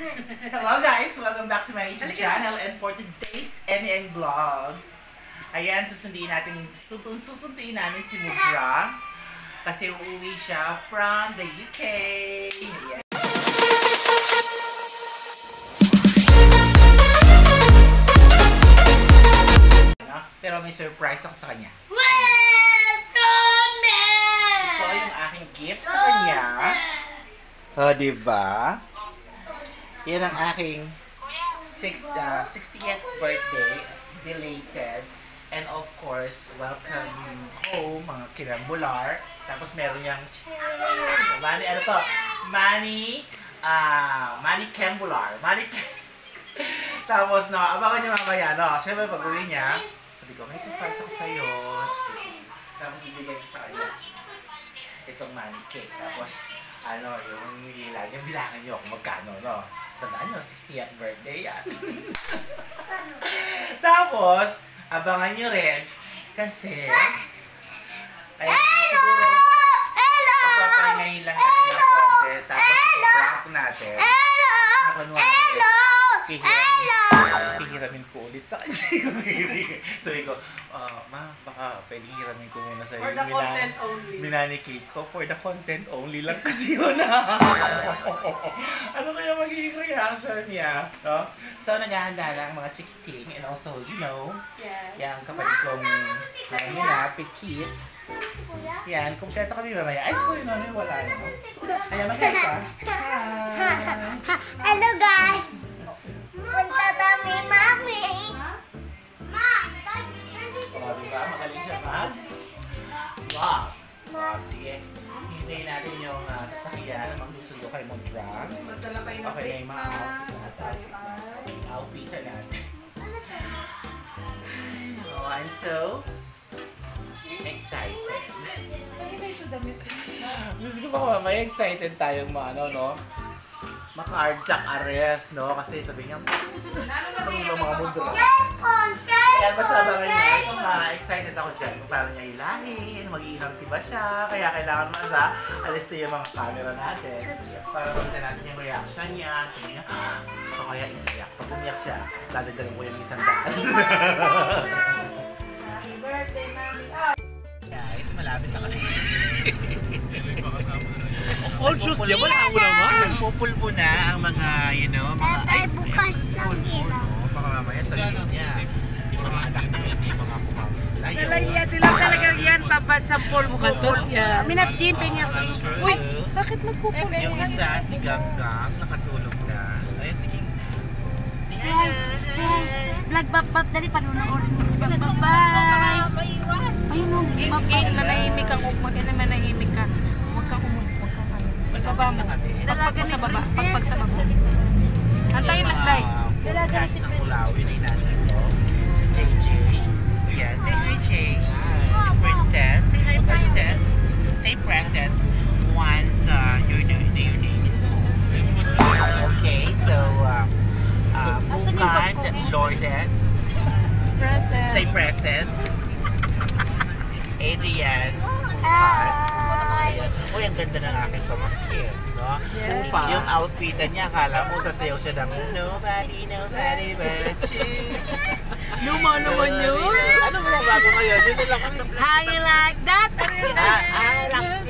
Hello guys! Welcome back to my YouTube channel and for today's NN vlog, ayan, susunduin natin, susunduin namin si Mudra kasi uuwi siya from the UK. Ayan. Pero may surprise ako sa kanya. Ito yung aking gift sa kanya. O, oh, diba? Yan ang aking six, uh, 60th birthday, belated. And of course, welcome home, mga kinambular. Tapos meron yung Manny, ano to? Manny, ah, Manny Kembular. Manny Tapos, no, abangan nyo mamaya, no? Siyempre, pag uwi niya, sabi ko, may surprise ako sa'yo. Tapos, ibigay ko sa itong money cake. Tapos, ano, yung ilan, yung bilangan nyo kung magkano, no? Tandaan nyo, 60th birthday yan. Tapos, abangan nyo rin, kasi, ay, siguro, pagpapahingayin lang natin ng konti, tapos ipaprank natin, na kunwari, hihiramin, hihiramin ko ulit sa kanya yung Sabi ko, uh, ma, baka pwedeng hiramin ko muna sa For the Milan, content only. Minanicate ko. For the content only lang kasi yun ano kaya magiging reaction niya? No? So, naghahanda na ang mga chikiting and also, you know, yes. yung kapatid kong ano na, petite. Yan, kumpleto kami mamaya. Ay, siguro yun, wala na. Ayan, magkita. Hello guys! Kami, mami! Ma! O, diba? Magaling siya mag vlog. O, sige. Hintayin natin yung uh, sasakyan na magsusundo kay Montrang. Magdala kayo ng Okay, face yung mga mask. outfit natin. Outfit natin. Oh, I'm so excited. Diyos ko ba mamaya excited tayong mga ano, no? Maka-carjack arrest, no? Kasi sabi niya, kami yung mga mundo. Kaya basta abangan niya, kung excited ako dyan, kung paano niya hilangin, mag-iinamti ba siya, kaya kailangan masa, alis na yung mga camera natin, para makita natin yung reaction niya. Sabi niya, ito kaya iiyak. Pag umiyak siya, dadagdagan ko yun ng isang daan. Happy birthday, mami. Ah, Guys, malapit na kami. Conscious niya, wala mo naman. Nagpupulbo na ang mga, you know, mga... Tatay, bukas lang ilaw. Baka mamaya sabihin niya. Yung mga anak hindi mga layo. Nalaya sila talaga yan, babad sa pool mo kantot yan. Minapjimpin niya. Uy, Bakit magpupul? yung isa, si Gamgam, nakatulog na. Ay, sige. Say, say, vlog bab bab dali panunoodin mo si bab bab. Bye. Ayun oh, bab Okay, manahimik ka. Ka na manahimik ka. Ka Ibaba mo. Pagpag sa baba. Pagpag sa baba. Antayin lang tayo. Dalaga ni si Pulawi na natin to. Si JJ. Yan, say hi, Jay. Princess. Say hi, Princess. Say present once uh, your, your name is called. Okay, so, uh, uh, Mukan Lourdes. Present. Say present. Adrian. Ay. Uy, ang ganda ng aking pamangkin, no? Yes. Yung outfitan niya, akala mo sasayaw siya ng Nobody, nobody but you. Luma naman yun. Ano ba yung bago ngayon? Yun na lang ang How you like that? Ah, ah,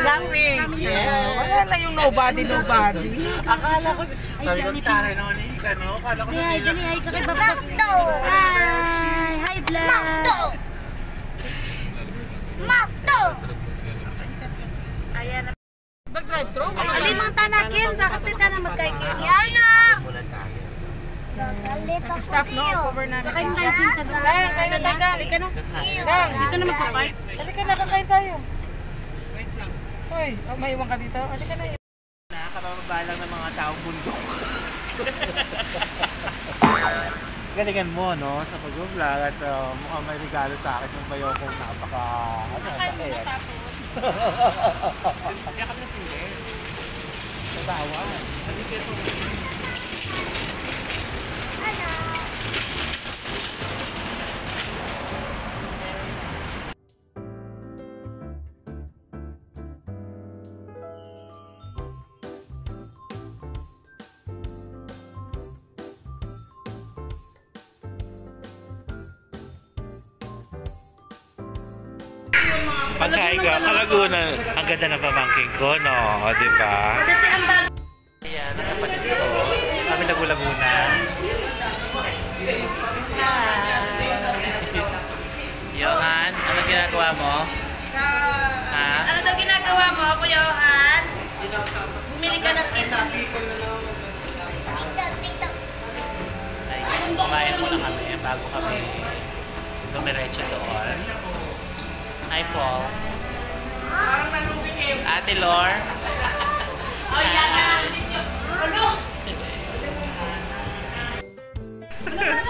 Laughing. Yes. Wala lang yung nobody, nobody. Akala ko, sabi ko, taray naman eh, ka, no? Akala ko Say hi, sasayaw dali hi bab bab. Hi. Hi vlog. Makto. Makto. Ayan na. Mag-drive-thru? Alin mga tanakin? Bakit kita na magkaikin? Yan na. Mula tayo. Galit ako Stop no, cover na. Kakain tayo din sa. Kaya, kain na tayo ka. Halika na. Dito na magkakain. Halika na, kakain tayo. Hoy, oh, maiwan ka dito. Halika na. Nakakababa lang ng mga taong bundok. Galingan mo, no? Sa pag-vlog at uh, mukhang may regalo sa akin yung bayo kong napaka... Ano, sakit. Kaya kami Pagkain ka, Kalaguna. Ang ganda ng pamangking ko, no? O, di ba? Kasi ang bago. Ayan, ang kapatid ko. Kami nagulaguna. Johan, ano ginagawa mo? Ha? Ano daw ginagawa mo, Kuya Johan? Bumili ka ng pizza. Kumain muna kami bago kami dumiretso doon. Hi, Paul. Parang nalugin eh. Ate Lor. oh, yan na. Ano? Ano?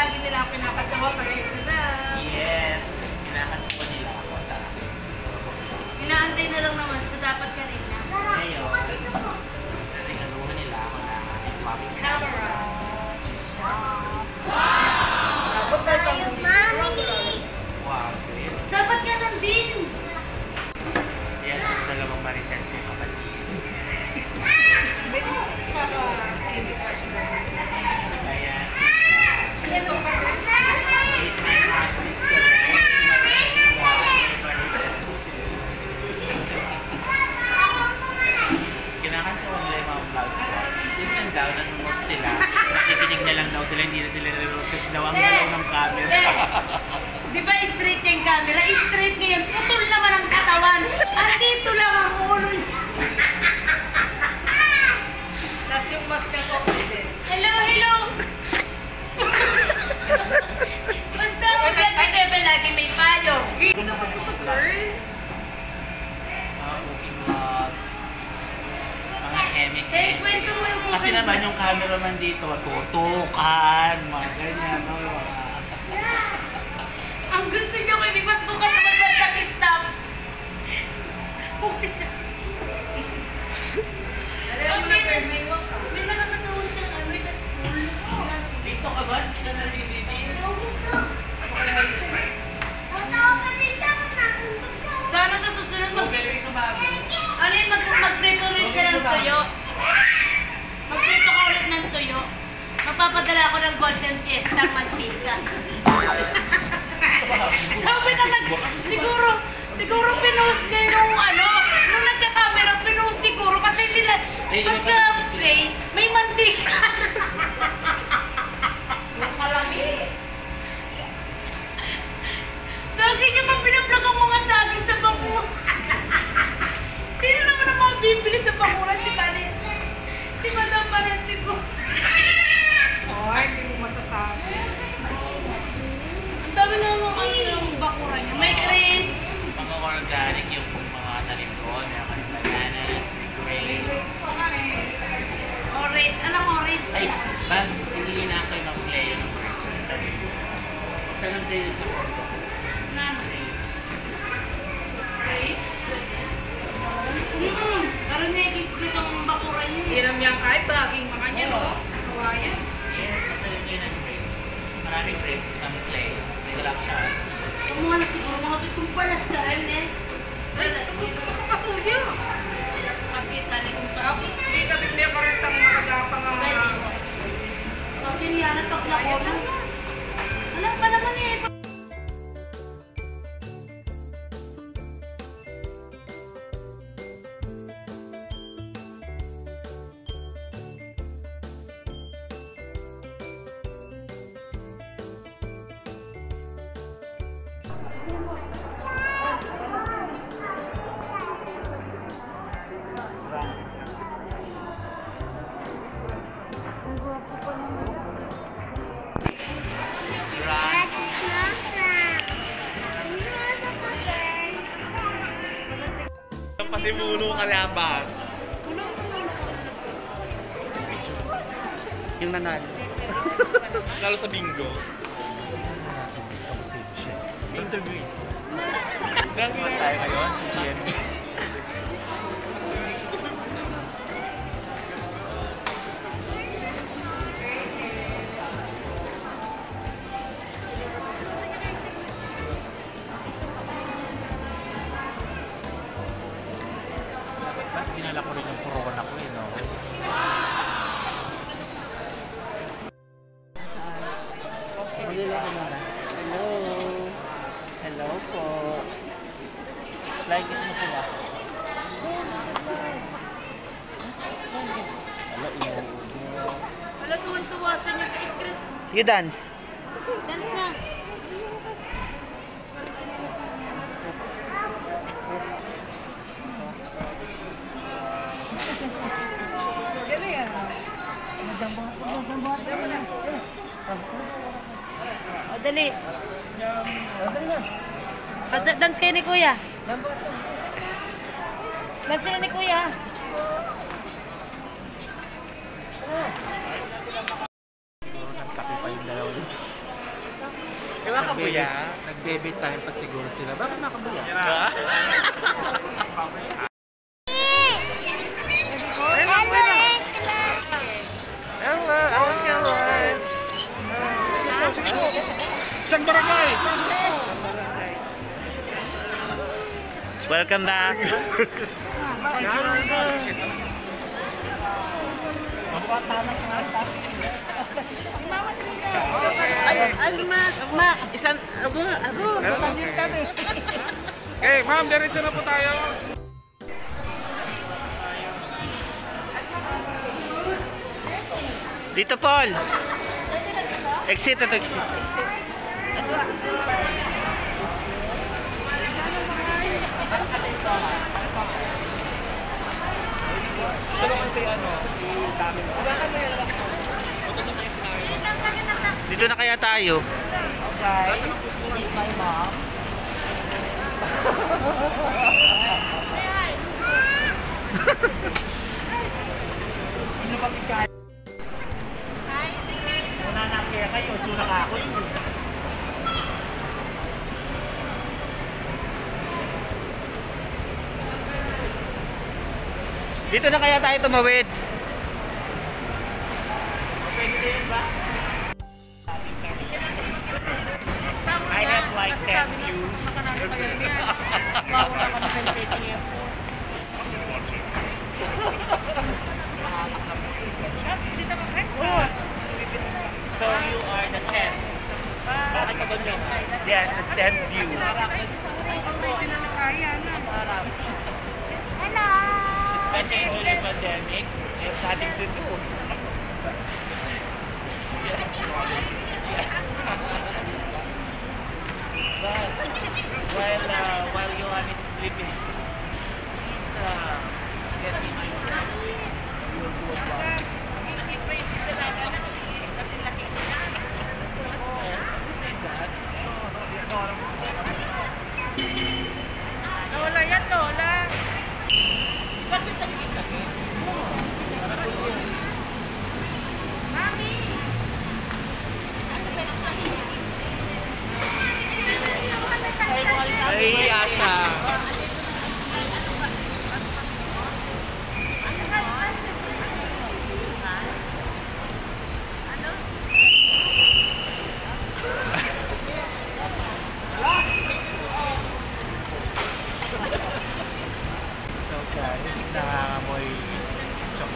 lagi nila ako pinapatawa pero ito na. Yes. Pinakatsuko nila ako sa akin. Inaantay na lang naman sa dapat kanina. daw, nanonood sila. Nakikinig na lang daw sila, hindi na sila nanonood kasi daw ang galaw ng camera. Di ba straight yung camera? tutukan. karabas. Yung nanalo. Lalo sa bingo. Interview. Eh. Grabe na tayo ngayon sa dinala ko rin yung corona ko eh, no? Hello. Hello po. Flying kiss mo sila. Wala tuwan-tuwa sa niya sa script. You dance? Dance na. O, dali. Basta dance kayo ni Kuya. Dance na ni Kuya. Siguro nagkape pa yung dalawa dun sa... Kailan ka buya? Nag-baby time pa siguro sila. Bakit nakabuya? Welcome back. Isan, abo, abo. Okay, ma'am, diretso na po tayo. Dito, Paul. Exit at exit. Dito na kaya tayo. Tsura ka ako yun. Dito na kaya tayo tumawid.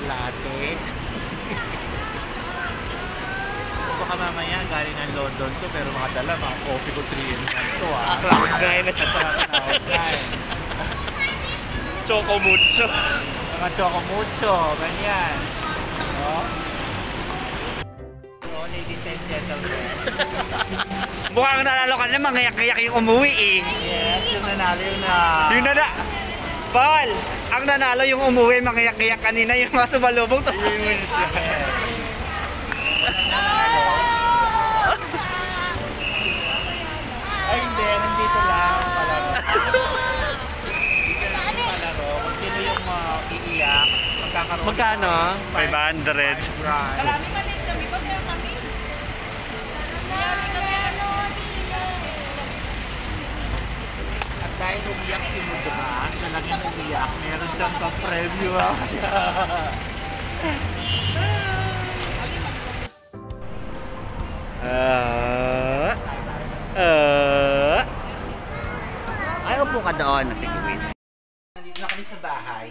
Tsokolate. Ito baka mamaya galing ng London to pero mga dala mga coffee ko 3 in 1 to ah. Cloud nine at At saka tawag yan. Choco mucho. Mga choco mucho, ganyan. No? So, ladies and gentlemen. Mukhang nalalo ka na, mangayak-ngayak yung umuwi eh. Yes, yung nanalo yun na... Yung nana... Paul, ang nanalo yung umuwi, mangayak-ngayak kanina yung mga sumalubong to. Ay, hindi. Nandito lang palaro. Dito lang palaro. Kung sino yung uh, iiyak, magkakaroon. Magkano? 500. Right. Kami dahil umiyak si Mudra, siya lang yung umiyak, meron siyang pa-preview. ah. Uh, uh, ay, upo ka doon. Sige, wait. Nandito na kami sa bahay.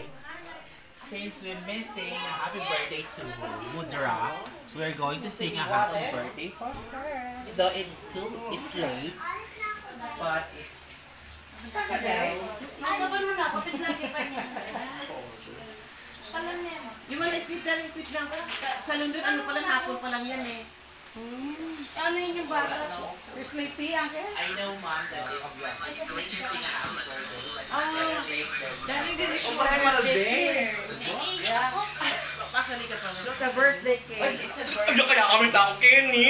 Since we're missing a happy birthday to Mudra, we're going to sing a happy birthday for her. though it's too, it's late, but it's, okay. Masaban mo na ako, tiglagi pa niya. Talan niya. Yung mga sleep lang. Sa London, ano pa lang, hapon pa lang yan eh. Ano yun yung bata? You're sleepy, uncle? I know, mom, that it's, it's it's Ah. very late then. Dahil din siya. Kumain malabing. Pasali ka pa. Sa birthday cake. It's a birthday. Ano kaya kami tao, Kenny?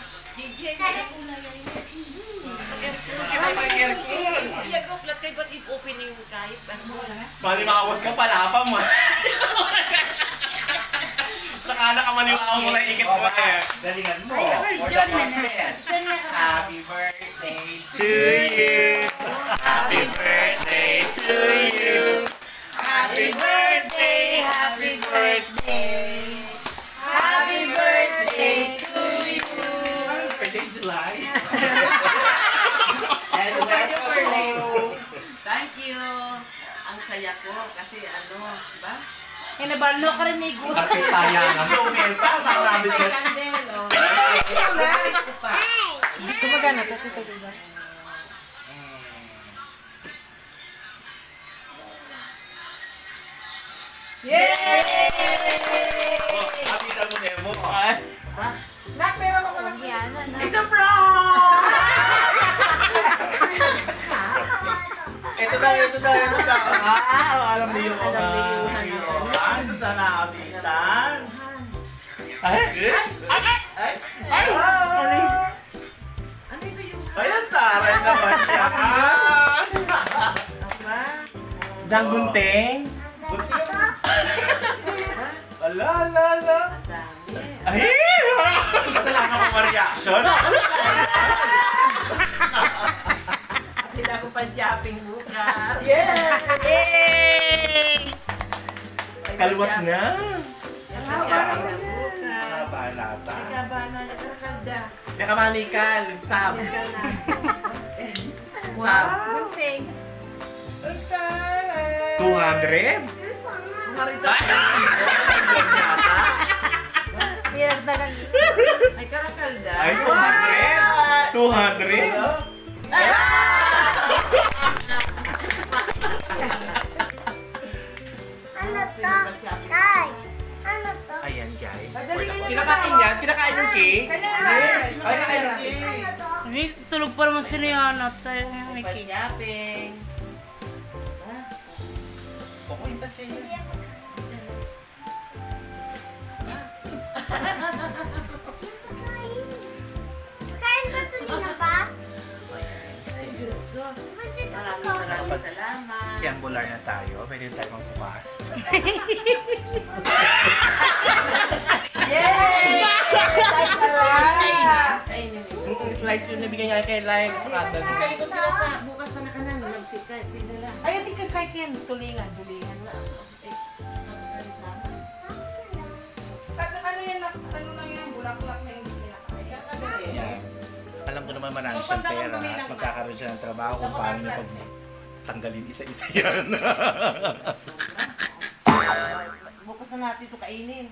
Na ano? Bali makawas ka pala pa mo. Saka nakamaliwa mo na ikit mo eh. Galingan mo. Happy birthday To you. Happy birthday to you. Happy birthday, happy birthday. Ang saya ko kasi ano, ba? Hinabalo ka rin ni Gus. Artistaya nga. Lumel pa. Marami May ka. oh. Gumagana to, tito, diba? Kapitan mo Nemo. Ay. It's a prank! Ito daw, ito daw, ito daw. Ah, alam niyo ko Alam niyo. Ano sa nakabitan? Ay. Ay! Ay. Ano ito yung Ayan, taray naman ba? Dang gunting. Ala, ala, ala. Dami. Ay. Ba't wala ka mga reaction? Hindi na ako pa shopping bukas. Yeah! Kalwat na. Shopping na bukas. Kabanata. Kaba na nakakalda. Nakamanikal. Sab. Sab. Gunting. 200? Pinagdagan. Ay, karakalda. Ay, 200? 200? Kinakain yan? Kinakain yung cake? Yes. Ay, kinakain yung cake. Tulog pa naman si Rihanna at sa may Pa cake. shopping. Pupunta siya. Maraming maraming salamat. Triangular na tayo. Pwede tayo magbukas. Slice yun nabigyan niya kay Lai sa kadal. Sa likod ka pa, bukas pa na ka na, nagsikat. Ay, hindi ka kay Ken. Tulingan, tulingan na. Na. Alam ko naman marami siyang pera at magkakaroon siya ng trabaho kung paano niya pag tanggalin isa-isa yan. Bukas na natin ito kainin.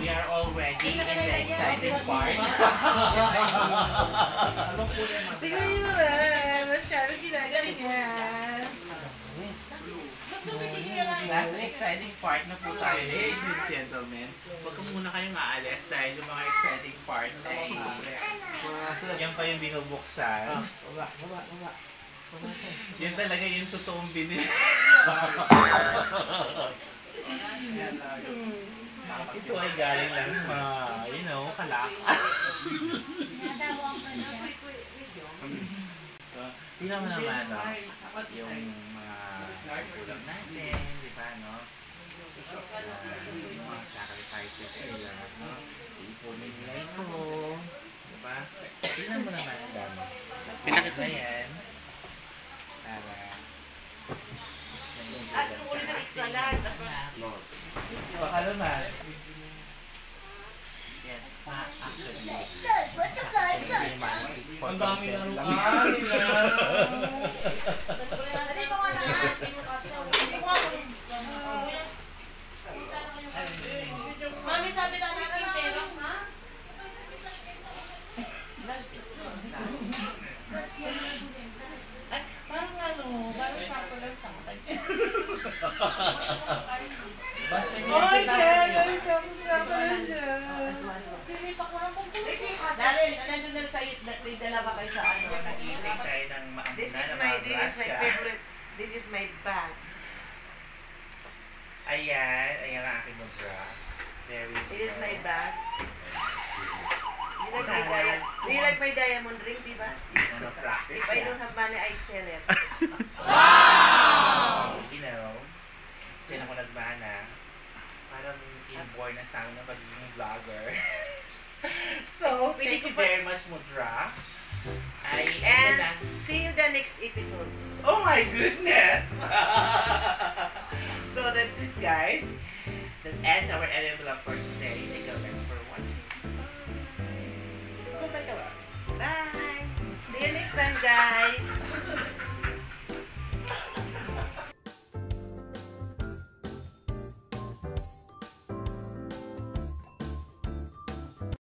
we are already in the excited part. Tingnan niyo naman, masyado ginagalingan. Last exciting part na po tayo, ladies and gentlemen. Huwag ka muna kayong aalis dahil yung mga exciting part ay yan pa yung binubuksan. Yan talaga yung totoong binis. Ito ay galing lang sa you know, kalak. So, tingnan mo naman, no? Yung mga kulang natin, di ba, no? Yung mga sacrifices nila, no? Iipunin nila ito, di ba? Tingnan mo naman ang dami. Pinakit na yan. Para At uli ng extra large. Lord. Baka naman. Yes. Ah, actually, ang dami na Mami, sabi na natin, pero mas. Parang ano, parang sakto lang sa akin. Basta Ay, kaya ay sakto na siya. Dali, nandun na sa may dalawa kayo sa ano. Nag-iiling tayo ng maamuna This is na my, mga this is my grasya. favorite, this is my bag. Ayan, ayan ang aking mudra. Very This is my good. bag. You like my diamond, do diamond ring, di ba? If I don't have money, I sell it. you know, diyan ako nagmana. Parang inborn na sa akin ng pagiging vlogger. so, Pwede thank you pa- very much, Mudra. Ay, And na? see you the next episode. Oh my goodness! so that's it, guys. That ends our edit vlog for today. Thank you guys for watching. Bye! Bye. See you next time, guys.